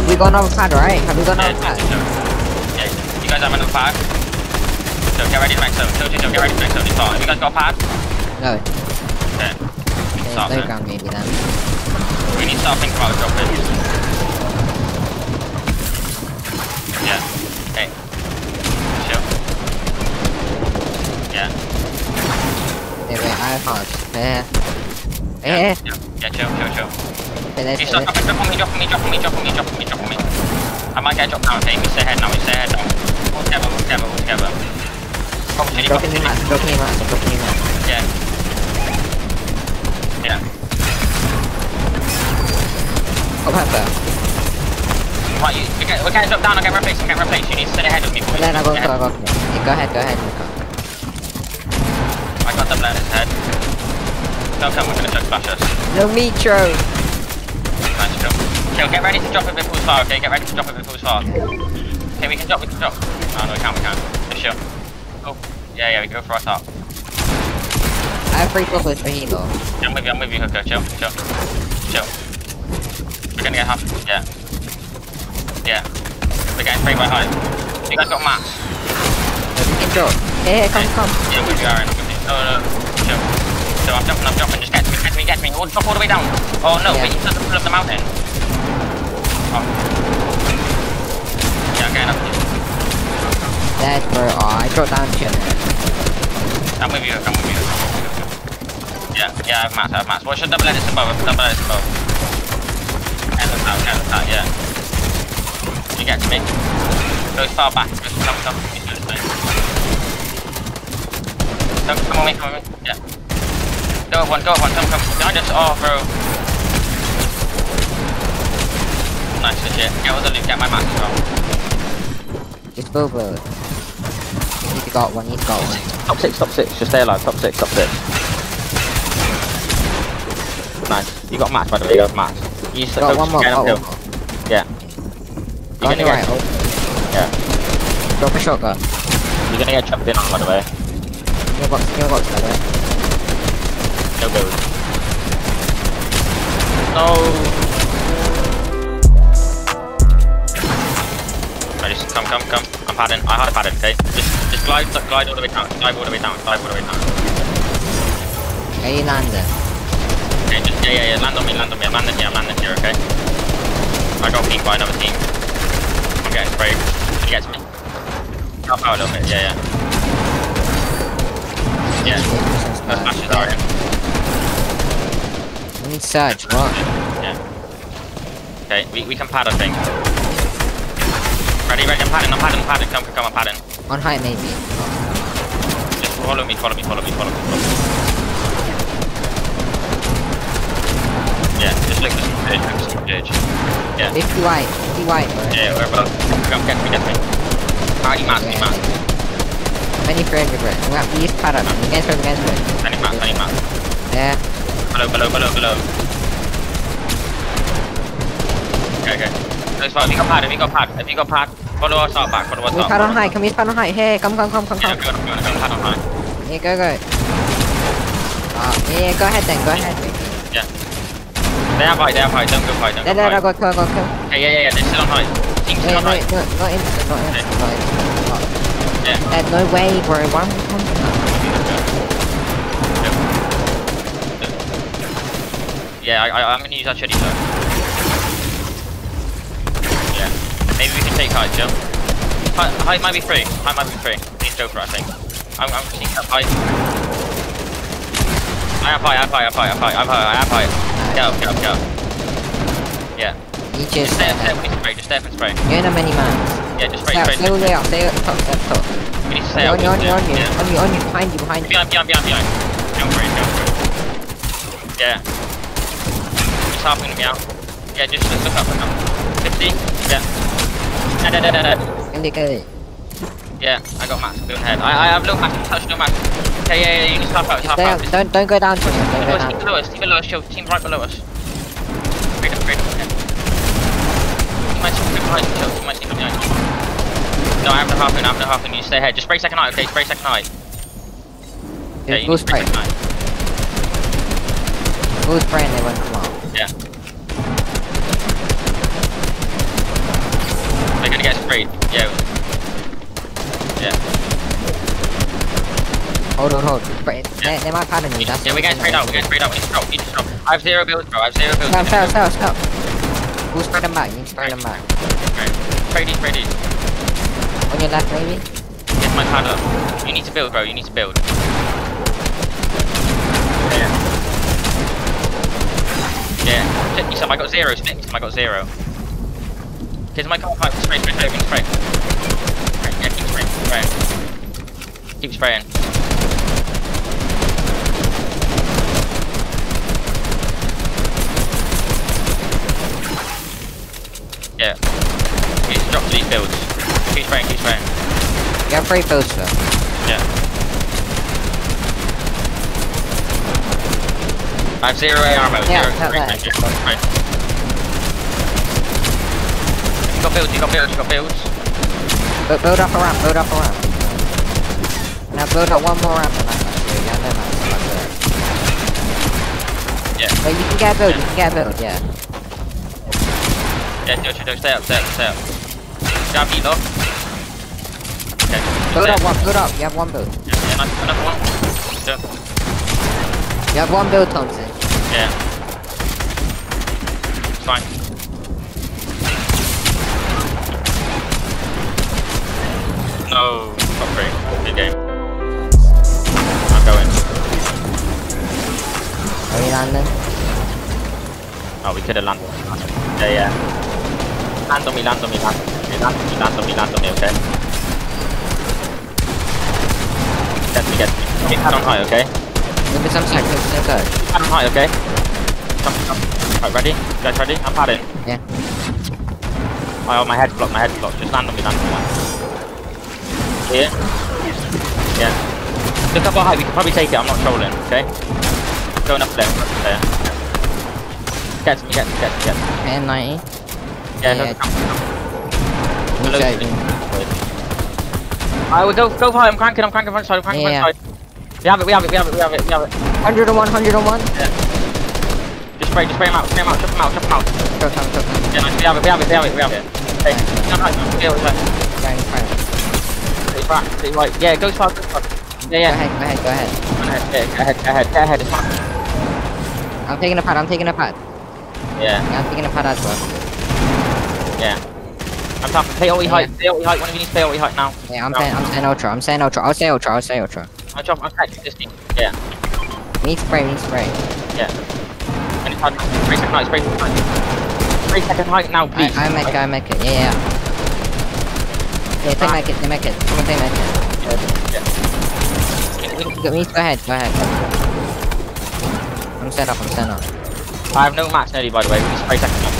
we got another pad, right? Have we got Yeah, so, yeah, you guys have another pad? So get ready to make. Chill, chill, chill, get ready to make seven. Start. Have you guys got pad? No. Okay. We Yeah, start then. playground maybe then. We need to start thinking about dropping. Yeah. Hey. Chill. Yeah. Wait, wait, I have hard. There. Yeah. Eh, Yeah. Yeah. Chill. Chill. Chill. okay, let's You do start it. dropping. Drop me. Drop me. Drop me. Drop me. Drop me. Drop me. I might get a drop now. Okay. We stay ahead now. We stay ahead now. All together. All together. All together. Opportunity. Dropping the Opportunity. mats, dropping the mats, dropping the mats. Yeah. Yeah. Pepper. Right, you, we get, we get drop down, I get replaced, I get replaced. You need to stay ahead of me, boys. Then I go, go, go. Yeah, go ahead, go ahead. I got the blade head. Come, we're gonna chug splash us. No metro. Nice get ready to drop if it falls far, okay? Get ready to drop if it falls far. Okay, we can drop, we can drop. Oh no, we can't, we can't. Just chill. Oh, yeah, yeah, we go for our top. I have three buffers for heal. I'm with you, I'm with you, Hookka. Chill, chill. Chill. We're gonna get half, yeah. Yeah. We're getting sprayed by height. You guys got mats? We can drop. Hey, hey, come, come. Yeah, I'm with you, Aaron. I'm with you. No, no, no. Chill. So I'm jumping, I'm jumping. Just get to me, get me, get me. Oh, drop all the way down. Oh no, Yeah. wait, you're at the foot of the mountain. Oh. Yeah, I'm getting up. Dead, bro. Oh, I dropped down to I'm with you, I'm with you. Yeah, yeah, I have mats, I have mats. Watch your double edits above, double edits above. The out, the out, yeah. You get to me. Go far back, just come, come. You thing. Come, come on me, come on me. Yeah. Go up one, go up one, come, come. Behind us, oh, bro. Nice, legit. Get all the loot, get my mats as well. Just go, bro. He's got one, he's got one. Top six, top six. Just stay alive. Top six, top six. Nice. You got match, by the way. You got match. You just Got one more, get got one more. Yeah. You're gonna your right, yeah. Drop a shotgun. You're gonna get chucked in on, by the way. Your box, your box, by the way. No goes. No. Ready? Come, come, come. I'm padding. I had a padding, okay? Just, just glide, glide all the way down. Dive all the way down. Dive all the way down. Where you landing? Okay, just yeah, yeah, yeah. Land on me, land on me. I'm landing here. I'm landing here, okay? I got peeked by another team. I'm getting sprayed. He gets me. Help out a little bit. Yeah, yeah. Yeah. Those flashes are in. We need? Yeah. Okay, we, we can pad, I think. Ready, ready. I'm padding. I'm padding. I'm padding. Come, come, come. I'm padding. On height, maybe. Just follow me. Follow me. Follow me. Follow me. Follow me. Yeah, just look at some bridge. Look at some bridge. Yeah. 50 white, 50 white, bro. Yeah, we're above. Come, get me, get me. Alrighty, man, Yeah. man. Many for every bro. We have to use pad up. Against her, against her. Any man, any man. Yeah. Below, below, below, below. Okay, okay. Close fire. Have you got pad? Have you got pad? Have you got pad? Follow us up. Follow us up. pad on? Can we use pad on height? Hey, come, come, come, come, Yeah, come. go on, go on, go on. High. Yeah, go, go. Uh, yeah, yeah, go ahead then, go ahead. Yeah. They have height, they have height. Don't go height, don't go height. got kill, I got kill. Okay, yeah, yeah, yeah. They're still on height. Team still Yeah, on no, height. no, not instant, not instant, not instant. Yeah. There's no way, bro. One, one, Yeah, I, I, I'm gonna use our chili though. Take height, Joe. Height, height might be free. Height might be free. We need Joker, I think. I'm, I'm up height. I have height, I have height, I have height, I have height, I have height, I have height. Get up, get up, get up. Yeah. You Just just stay up, stay up, we need to spray, just stay up and spray. You're in a mini man. Yeah, just spray, Stay, spray, stay all the way up, stay up top, step top. We need to stay On up. you, on you, on you, Yeah. on you, on you, behind you, behind you. Behind, behind, behind, behind. It, go for it. Yeah. Just harping me out. Yeah, just look look up, look up. 50? Yeah. Da, da, da, da, da. Indicate. Yeah, I got max. Doing head. I, I have low max. Touch no max. Okay, yeah, yeah, you need to half out. Stay out. don't, don't go down to don't go us, team down. below us, team below us, show team right below us. Freedom, freedom, yeah. Team might team behind you, team might team behind. No, I have no half in, I have no half in, you stay ahead. Just spray second height, okay? Spray second height. Okay, you need to spray spray, second height. full spray they won't come out. Yeah. Get sprayed. Yeah. Yeah. Hold on, hold. Spray- They, they might pattern me. That's Yeah, we're getting sprayed out. We're getting sprayed out. We need to stop. We need to stop. I have zero builds, bro. I have zero builds. Stop, stop, stop, stop. We'll spray them back. You can spray them back. Spray these, spray these. On your left, maybe. Get my pad up. You need to build, bro. You need to build. Yeah. Yeah. Split me some. I got zero. Split me some. I got zero. Here's my car pipe. Spray, spray, spray, spray. spray. Yeah, keep spraying. Keep spraying. Keep spraying. Yeah. Okay, just drop to these builds. Keep spraying, keep spraying. You have free builds, though. Yeah. I have zero AR mode. Yeah, zero tell spray, that. spray, spray, spray. You got builds, you got builds, you got builds. Bu- build up a ramp, build up a ramp. Now build up one more ramp and that's actually, yeah, no, that's Yeah. But you can get a build, you can get a build, yeah. Yeah, do it, do it, stay up, stay up, stay up. Grab heat lock. Okay. Build up one, build up, you have one build. Yeah, yeah, nice, another one. Yeah. You have one build, Thompson. yeah. It's fine. No, not free. Good game. I'm going. Are you landing? Oh, we could have landed. Yeah, yeah. Land on me, land on me, land on me, land on me, land on me, land on me, okay? Get me, get me. Okay, on high, okay? Move it some side, move it some side. Pad on high, okay? Jump, jump. Right, ready? You guys ready? I'm padding. Yeah. Oh, my head's blocked, my head's blocked. Just land on me, land on me. Here? Yeah. Look up high, we can probably take it, I'm not trolling, okay? Going up there, up there. To me, to me, to me, to me. And 90. Yeah, Yeah. come, come, come. Move Hello, side. I will go go high, I'm cranking, I'm cranking front side, I'm cranking Yeah. front side. We have it, we have it, we have it, we have it, we have it. 101, 101. Yeah. Just spray, just spray him out, spray him out, chop him out, chop him out. Go, come, go, come. Yeah, nice, we have it, we have it, we have it, we have it. Hey, no, no, no, yeah? Going in front. Pretty right. Yeah, go fast, go fast. Yeah, yeah. Go ahead, go ahead, go ahead. Go ahead, yeah, go ahead, go ahead, go ahead, it's fine. I'm taking a pad, I'm taking a pad. Yeah, Yeah, I'm taking a pad as well. yeah. I'm tough. Stay ulti height, stay ulti height, one of you needs to stay ulti height now. Yeah, I'm No. saying, I'm saying ultra, I'm saying ultra. I'll say ultra, I'll say ultra. I'm chop, I'm catching this team. Yeah, We need spray, we need spray. yeah. And it's hard. Spray second height, spray second height. Spray second height now, please. I, I make it, I make it. Yeah, yeah. Yeah, they make it, they make it. Come on, they make it. Go, go ahead, go ahead. I'm set up, I'm set up. I have no match nearly, by the way. We spray second height.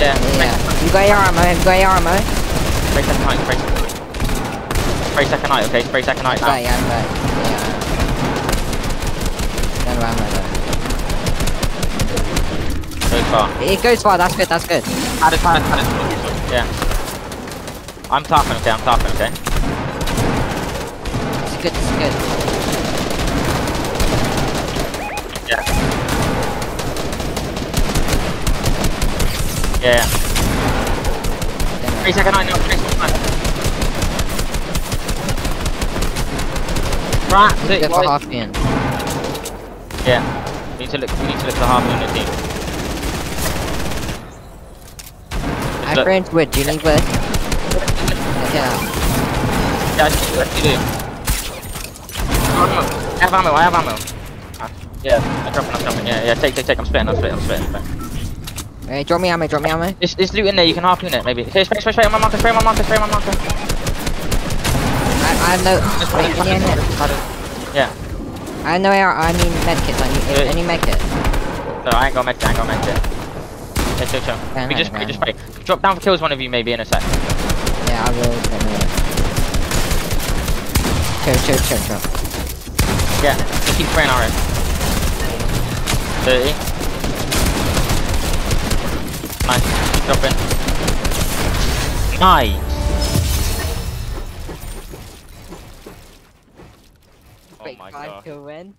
Yeah, Yeah, spray yeah. second height. You got your armor, you got your armor. Spray second height, spray second height. Spray second height, okay? Spray second Got now. armor. Yeah. No armor Go far. It goes far, that's good, that's good. Pad it, pad it, pad it. Yeah. I'm tapping, okay? I'm tapping, okay? It's good, it's good. Yeah. Yeah, yeah. Three second height now, three second height. Right, good for half in. Yeah. We need to look, we need to look for half in the team. I look. friends wood, do you need wood? Yeah. Yeah, I see what you do. I have ammo, I have ammo. Ah, yeah, I'm dropping, I'm dropping. Yeah, yeah, take, take, take. I'm spitting, I'm spitting, I'm spitting. I'm spitting. Hey, drop me ammo, drop me ammo. There's, there's loot in there, you can harpoon it, maybe. Okay, spray, spray, spray on my marker, spray on my marker, spray on my marker. I, I have no. Just Wait, pad can you it, end pad it? it, pad it. Yeah. I have no AR, I mean medkits, I need, Yeah. any medkit. No, I ain't got medkit, I ain't got medkit. Yeah, chill, chill. Down, we just down, spray, just spray. Drop down for kills, one of you, maybe, in a sec. Yeah, I will. Let me Chill, chill, chill, chill. Yeah, just keep spraying RS. 30. Nice, keep dropping. Nice! Oh my five god. kill win.